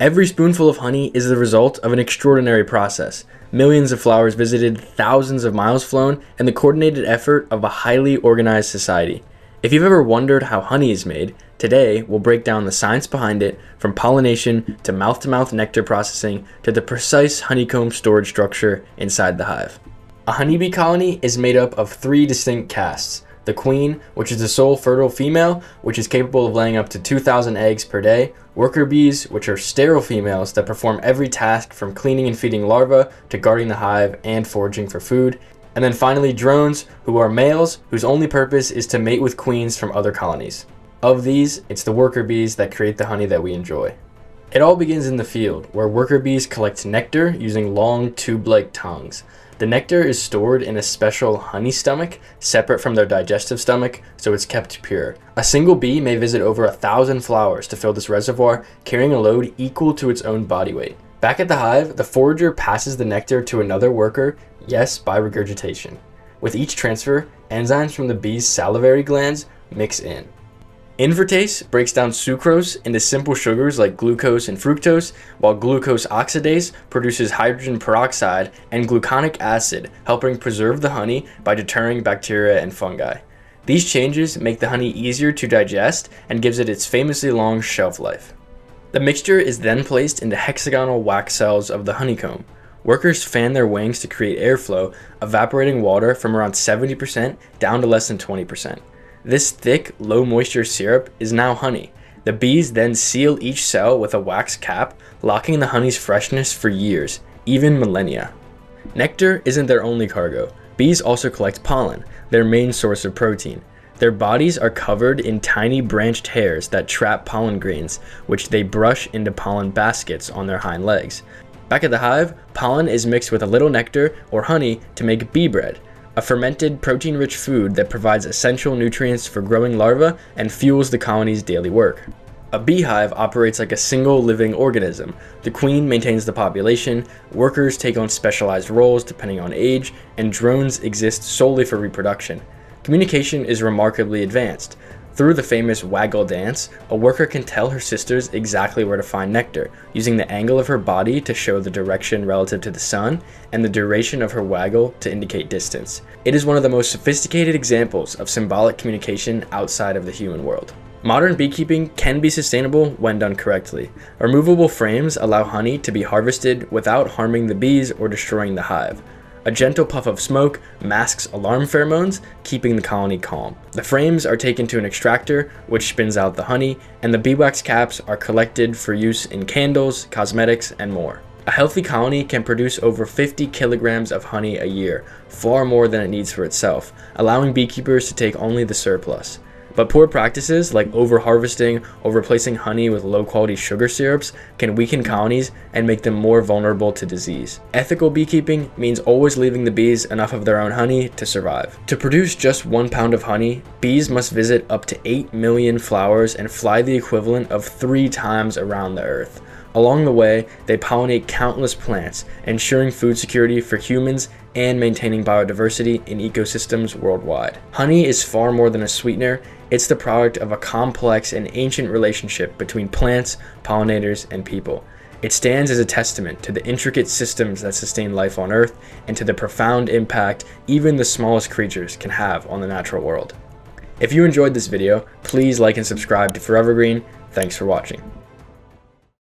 Every spoonful of honey is the result of an extraordinary process. Millions of flowers visited, thousands of miles flown, and the coordinated effort of a highly organized society. If you've ever wondered how honey is made, today we'll break down the science behind it from pollination to mouth to mouth nectar processing to the precise honeycomb storage structure inside the hive. A honeybee colony is made up of three distinct castes the queen, which is the sole fertile female, which is capable of laying up to 2,000 eggs per day, worker bees, which are sterile females that perform every task from cleaning and feeding larvae to guarding the hive and foraging for food, and then finally drones, who are males whose only purpose is to mate with queens from other colonies. Of these, it's the worker bees that create the honey that we enjoy. It all begins in the field, where worker bees collect nectar using long tube-like tongues. The nectar is stored in a special honey stomach, separate from their digestive stomach, so it's kept pure. A single bee may visit over a thousand flowers to fill this reservoir, carrying a load equal to its own body weight. Back at the hive, the forager passes the nectar to another worker, yes, by regurgitation. With each transfer, enzymes from the bee's salivary glands mix in. Invertase breaks down sucrose into simple sugars like glucose and fructose, while glucose oxidase produces hydrogen peroxide and gluconic acid, helping preserve the honey by deterring bacteria and fungi. These changes make the honey easier to digest and gives it its famously long shelf life. The mixture is then placed into hexagonal wax cells of the honeycomb. Workers fan their wings to create airflow, evaporating water from around 70% down to less than 20%. This thick, low moisture syrup is now honey. The bees then seal each cell with a wax cap, locking the honey's freshness for years, even millennia. Nectar isn't their only cargo. Bees also collect pollen, their main source of protein. Their bodies are covered in tiny branched hairs that trap pollen grains, which they brush into pollen baskets on their hind legs. Back at the hive, pollen is mixed with a little nectar or honey to make bee bread, a fermented, protein-rich food that provides essential nutrients for growing larvae and fuels the colony's daily work. A beehive operates like a single living organism. The queen maintains the population, workers take on specialized roles depending on age, and drones exist solely for reproduction. Communication is remarkably advanced. Through the famous waggle dance, a worker can tell her sisters exactly where to find nectar, using the angle of her body to show the direction relative to the sun, and the duration of her waggle to indicate distance. It is one of the most sophisticated examples of symbolic communication outside of the human world. Modern beekeeping can be sustainable when done correctly. Removable frames allow honey to be harvested without harming the bees or destroying the hive. A gentle puff of smoke masks alarm pheromones, keeping the colony calm. The frames are taken to an extractor, which spins out the honey, and the beeswax caps are collected for use in candles, cosmetics, and more. A healthy colony can produce over 50 kilograms of honey a year, far more than it needs for itself, allowing beekeepers to take only the surplus. But poor practices like over-harvesting or replacing honey with low-quality sugar syrups can weaken colonies and make them more vulnerable to disease. Ethical beekeeping means always leaving the bees enough of their own honey to survive. To produce just one pound of honey, bees must visit up to 8 million flowers and fly the equivalent of three times around the earth. Along the way, they pollinate countless plants, ensuring food security for humans and maintaining biodiversity in ecosystems worldwide. Honey is far more than a sweetener, it's the product of a complex and ancient relationship between plants, pollinators, and people. It stands as a testament to the intricate systems that sustain life on Earth and to the profound impact even the smallest creatures can have on the natural world. If you enjoyed this video, please like and subscribe to Forevergreen. Thanks for watching.